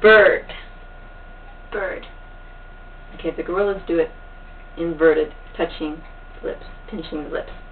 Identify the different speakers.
Speaker 1: Bird.
Speaker 2: Bird.
Speaker 1: Okay, the gorillas do it inverted, touching lips, pinching the lips. Bird.